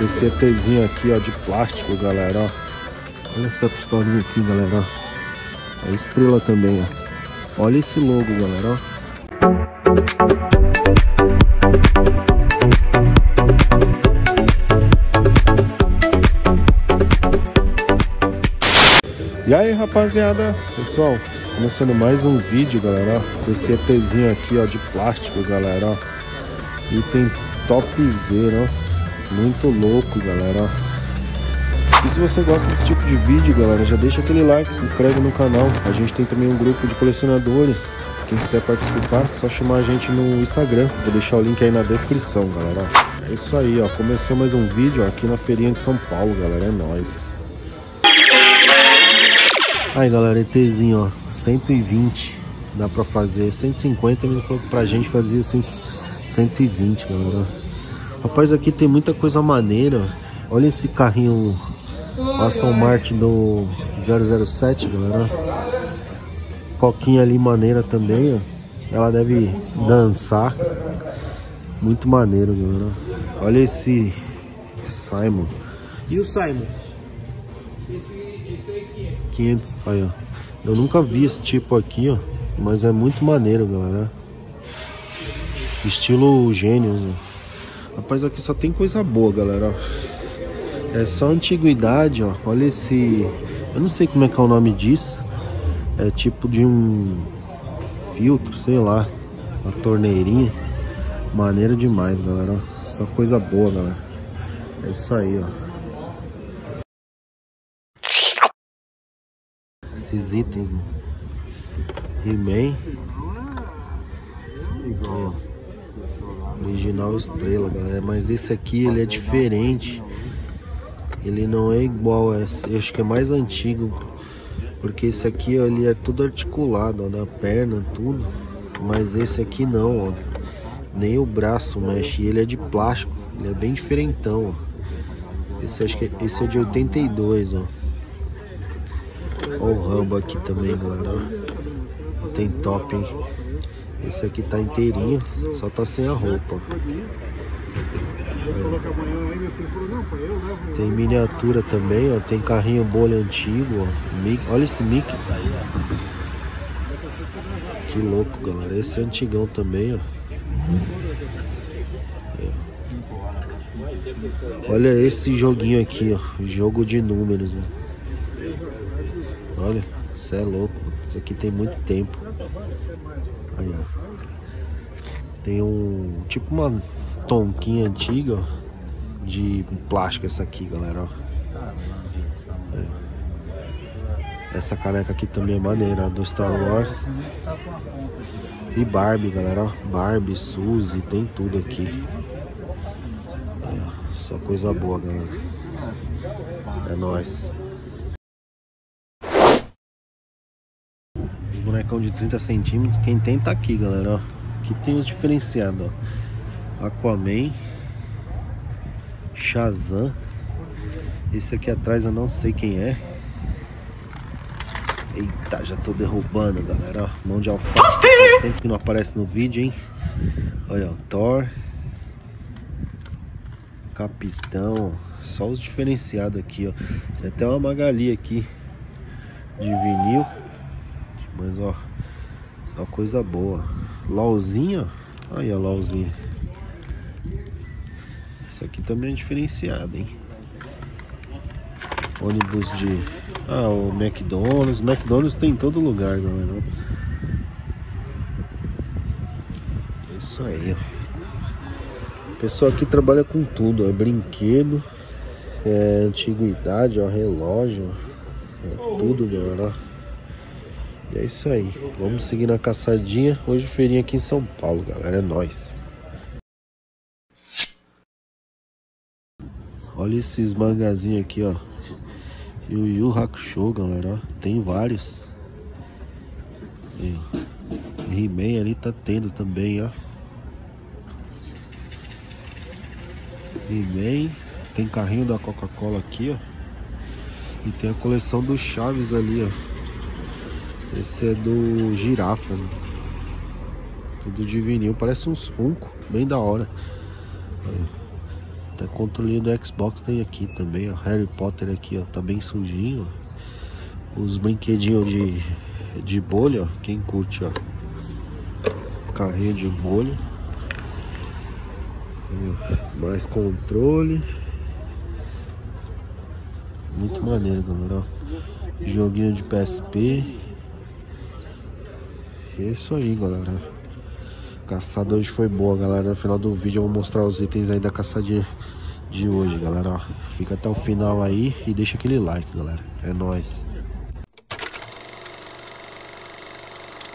Esse ETzinho aqui, ó, de plástico, galera, ó. Olha essa pistolinha aqui, galera, ó. É estrela também, ó. Olha esse logo, galera, ó. E aí rapaziada, pessoal, começando mais um vídeo galera, ó, esse ETzinho aqui ó, de plástico galera, ó, item topzera, ó, muito louco galera. E se você gosta desse tipo de vídeo galera, já deixa aquele like, se inscreve no canal, a gente tem também um grupo de colecionadores, quem quiser participar, é só chamar a gente no Instagram, vou deixar o link aí na descrição galera. É isso aí ó, começou mais um vídeo aqui na feirinha de São Paulo galera, é nóis. Aí galera, ETzinho, ó, 120 dá pra fazer, 150 ele falou que pra gente fazia 120, galera. Rapaz, aqui tem muita coisa maneira, olha esse carrinho Aston Martin do 007, galera. Coquinha ali maneira também, ó. Ela deve dançar, muito maneiro, galera. Olha esse Simon. E o Simon? 500, aí ó. Eu nunca vi esse tipo aqui, ó. Mas é muito maneiro, galera. Estilo gênios, ó. Rapaz, aqui só tem coisa boa, galera. É só antiguidade, ó. Olha esse... Eu não sei como é que é o nome disso. É tipo de um filtro, sei lá. Uma torneirinha. Maneiro demais, galera. Só coisa boa, galera. É isso aí, ó. esses itens. He-Man. Original estrela, galera. Mas esse aqui ele é diferente. Ele não é igual a esse. Eu acho que é mais antigo. Porque esse aqui ó, ele é tudo articulado, ó, da perna, tudo. Mas esse aqui não, ó. Nem o braço mexe. Ele é de plástico. Ele é bem diferentão, ó. Esse acho que esse é de 82, ó. Olha o Rambo aqui também, galera. Tem top, hein? Esse aqui tá inteirinho, só tá sem a roupa. Tem miniatura também, ó. Tem carrinho bolha antigo, ó. Olha esse Mickey. Que louco, galera. Esse é antigão também, ó. É. Olha esse joguinho aqui, ó. Jogo de números, ó. Olha, isso é louco. Isso aqui tem muito tempo. Aí, ó. Tem um. Tipo uma tonquinha antiga, ó, De plástico essa aqui, galera, ó. É. Essa caneca aqui também é maneira, do Star Wars. E Barbie, galera, ó. Barbie, Suzy, tem tudo aqui. Só coisa boa, galera. É nóis. Bonecão de 30 centímetros. Quem tem tá aqui, galera. Ó. Aqui tem os diferenciados, ó. Aquaman. Shazam. Esse aqui atrás eu não sei quem é. Eita, já tô derrubando, galera. Ó, mão de alface. Tempo que não aparece no vídeo, hein? Olha, ó, Thor. Capitão. Só os diferenciados aqui, ó. Tem até uma Magali aqui. De vinil. Mas ó, só coisa boa. LOLzinho, ó. Aí a LOLzinho. Esse aqui também é diferenciado, hein? Ônibus de... Ah, o McDonald's. McDonald's tem em todo lugar, galera. É isso aí, ó. O pessoal aqui trabalha com tudo, é brinquedo, é antiguidade, ó, relógio, é tudo, galera. E é isso aí. Vamos seguir na caçadinha. Hoje feirinha aqui em São Paulo, galera. É nóis. Olha esses mangazinhos aqui, ó. Yu Yu Hakusho, galera. Tem vários. He-Man ali tá tendo também, ó. He-Man. Tem carrinho da Coca-Cola aqui, ó. E tem a coleção do Chaves ali, ó. Esse é do girafa. Né? Tudo de vinil. Parece uns Funko. Bem da hora. Até controle do Xbox tem aqui também, ó. Harry Potter aqui, ó. Tá bem sujinho, ó. Os brinquedinhos de, de bolha, ó. Quem curte, ó. Carrinho de bolha. Mais controle. Muito maneiro, galera. Ó. Joguinho de PSP. É isso aí, galera. Caçada hoje foi boa, galera. No final do vídeo eu vou mostrar os itens aí da caçadinha de hoje, galera. Ó, fica até o final aí e deixa aquele like, galera. É nóis.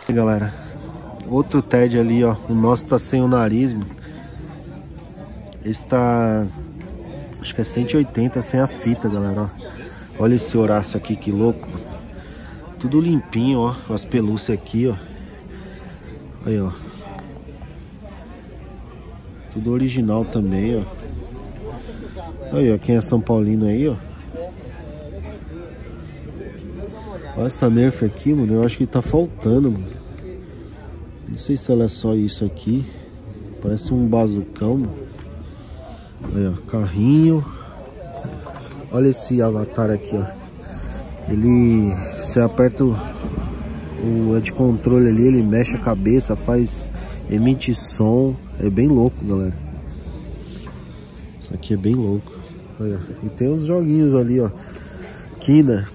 E galera, outro TED ali, ó. O nosso tá sem o nariz, mano. Esse tá... Acho que é 180 sem a fita, galera, ó. Olha esse Horácio aqui, que louco. Tudo limpinho, ó. As pelúcias aqui, ó. Aí, ó. Tudo original também, ó. Aí, ó. Quem é São Paulino aí, ó. Olha essa Nerf aqui, mano. Eu acho que tá faltando, mano. Não sei se ela é só isso aqui. Parece um bazucão, mano. Aí, ó. Carrinho. Olha esse avatar aqui, ó. Ele, se aperta o, o de controle ali, ele mexe a cabeça, faz, emite som. É bem louco, galera. Isso aqui é bem louco. Olha, e tem os joguinhos ali, ó. Kina.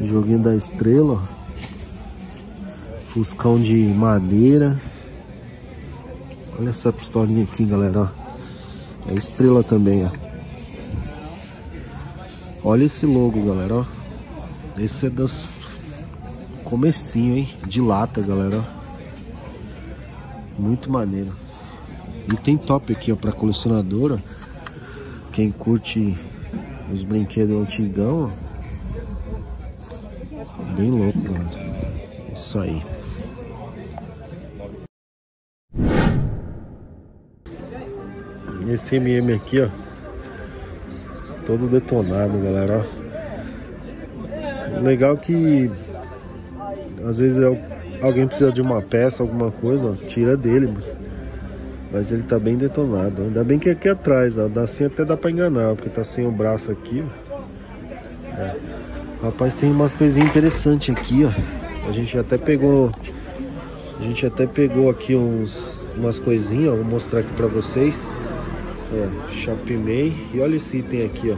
Joguinho da estrela, ó. Fuscão de madeira. Olha essa pistolinha aqui, galera, ó. É estrela também, ó. Olha esse logo, galera, ó. Esse é das comecinho, hein? De lata, galera. Muito maneiro. E tem top aqui, ó, pra colecionadora. Quem curte os brinquedos antigão, ó. Bem louco, galera. Isso aí. Esse MM aqui, ó. Todo detonado, galera, ó. Legal que às vezes é, alguém precisa de uma peça, alguma coisa, ó, tira dele, mas ele tá bem detonado. Ainda bem que aqui atrás, ó, assim até dá pra enganar, porque tá sem o braço aqui, ó. É. Rapaz, tem umas coisinhas interessantes aqui, ó. A gente até pegou, a gente até pegou aqui uns, umas coisinhas, ó, vou mostrar aqui pra vocês. É, Shopmei. E olha esse item aqui, ó.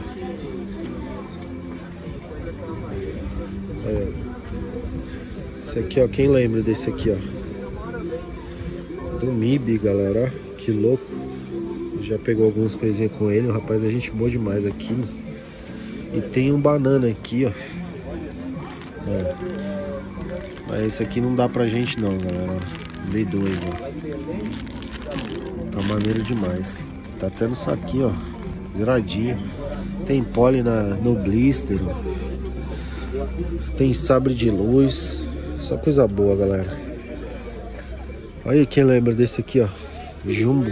É. Esse aqui, ó. Quem lembra desse aqui, ó? Do MIB, galera. Ó. Que louco. Já pegou algumas coisinhas com ele. O rapaz é gente boa demais aqui. E tem um banana aqui, ó. É. Mas esse aqui não dá pra gente não, galera. Dei dois, ó. Tá maneiro demais. Tá até no saquinho, ó. Viradinho. Tem pole na, no blister. Ó. Tem sabre de luz. Só coisa boa, galera. Olha quem lembra desse aqui, ó. Jumbo.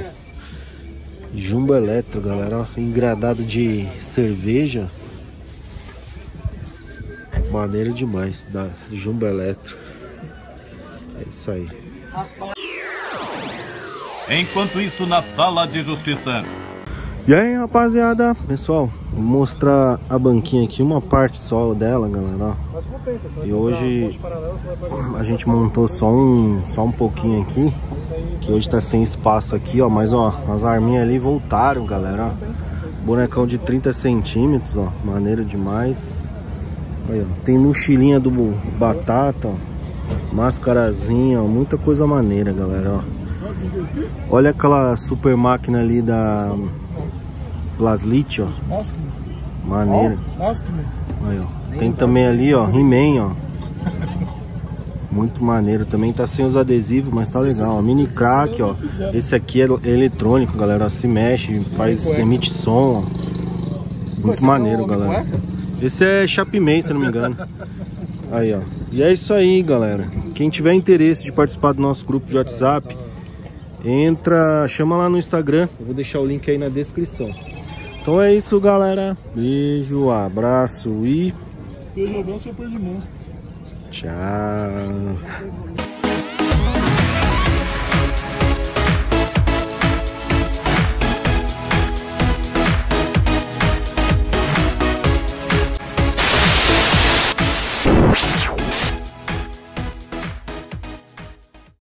Jumbo Eletro, galera. Ó. Engradado de cerveja. Maneiro demais. Da Jumbo Eletro. É isso aí. Enquanto isso, na sala de justiça. E aí, rapaziada, pessoal, vou mostrar a banquinha aqui, uma parte só dela, galera. E hoje a gente montou só um, só um pouquinho aqui, que hoje tá sem espaço aqui, ó. Mas, ó, as arminhas ali voltaram, galera. Bonecão de 30 centímetros, ó, maneiro demais. Aí, ó, tem mochilinha do Batata, ó, mascarazinha, ó, muita coisa maneira, galera, ó. Olha aquela super máquina ali da Blaslit, ó. Maneira. Aí, ó. Tem também ali, ó, He-Man, ó. Muito maneiro. Também tá sem os adesivos, mas tá legal. Ó. Mini crack, ó. Esse aqui é eletrônico, galera. Se mexe, faz, emite som, ó. Muito maneiro, galera. Esse é Chapman, se não me engano. Aí, ó. E é isso aí, galera. Quem tiver interesse de participar do nosso grupo de WhatsApp, entra, chama lá no Instagram, eu vou deixar o link aí na descrição. Então é isso, galera. Beijo, abraço e... Beijo, abraço e apoio de mão. Tchau.